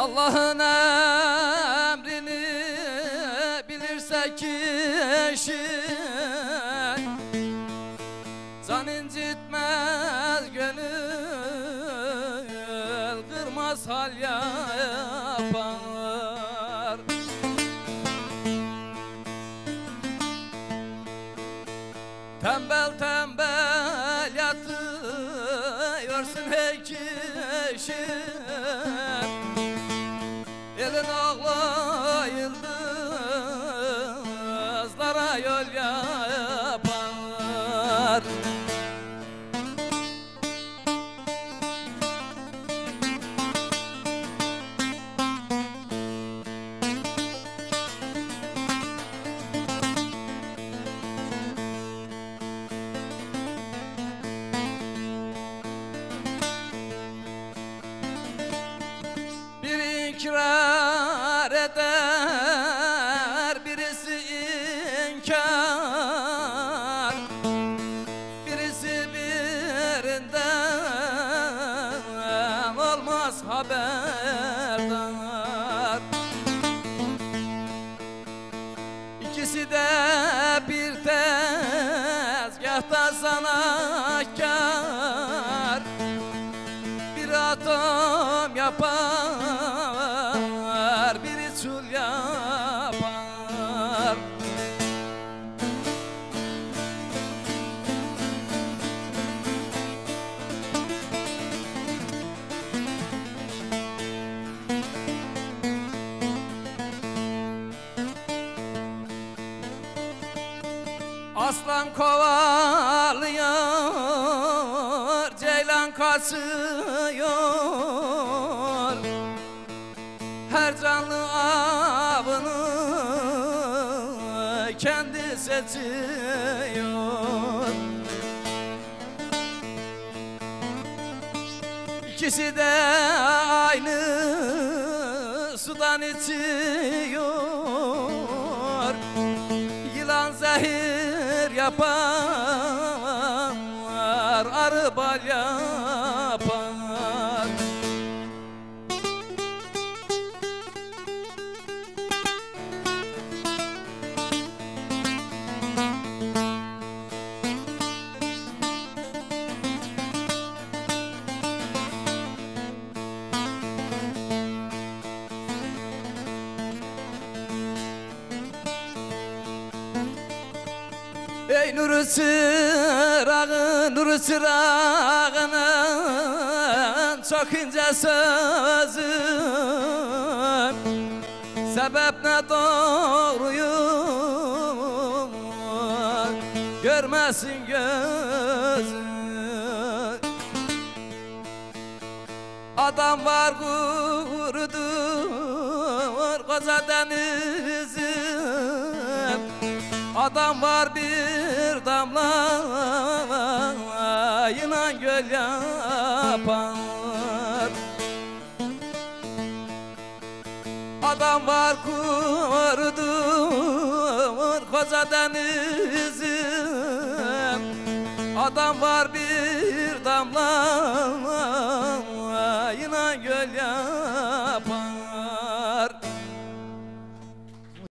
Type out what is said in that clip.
Allah'ına kişi Can incitmez gönül Kırmaz hal yapar Tembel tembel yatıyorsun hey kişi. Elin ağla yıldızlara yol yapar. Bir ikrar eder, inkar Birisi birinden olmaz haberdar. İkisi de bir tezgahta sanatkar Aslan kovalıyor, ceylan kaçıyor Her canlı avını kendi seçiyor. İkisi de aynı sudan içiyor. Yılan zehir yapar, Ey nuru çırağı, nuru çırağının çok ince sözü Sebep ne doğruyu görmesin gözü Adam var kurudur koca denizim Adam var bir damla yılan göl yapar. Adam var kurudur koca denizim Adam var bir damla